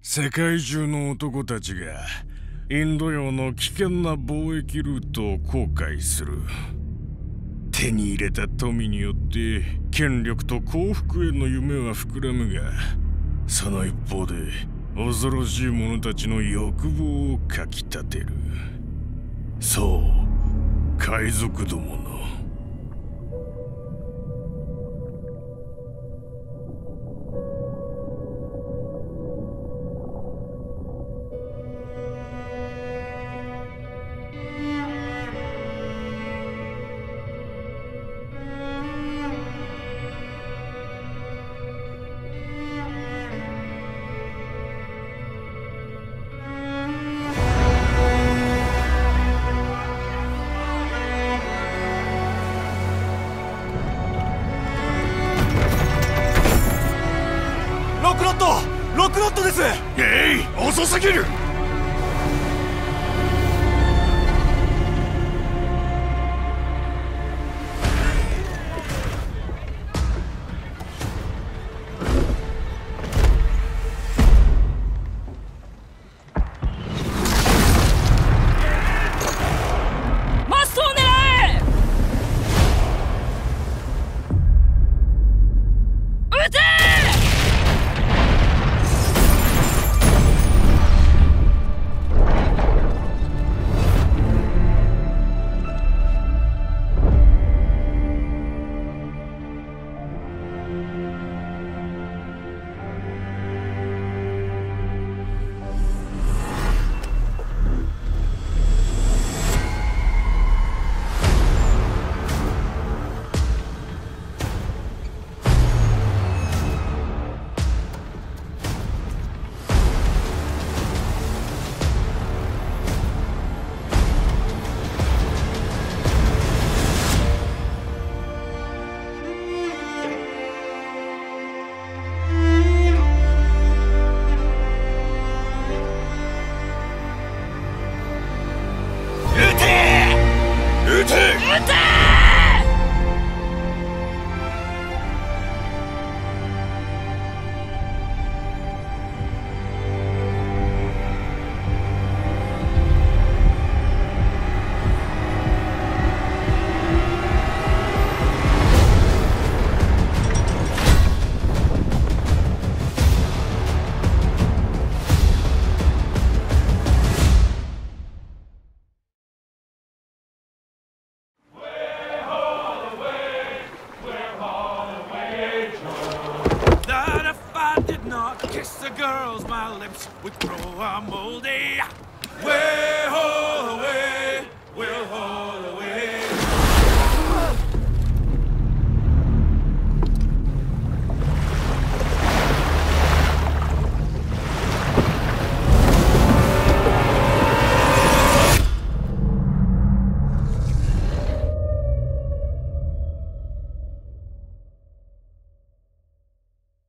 世界中の男たちがインド洋の危険な貿易ルートを後悔する。手に入れた富によって権力と幸福への夢は膨らむがその一方で恐ろしい者たちの欲望をかきたてる。そう海賊どものットロックノットです。えい遅すぎる。撃 kiss the girls, my lips would grow a moldy.